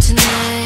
tonight.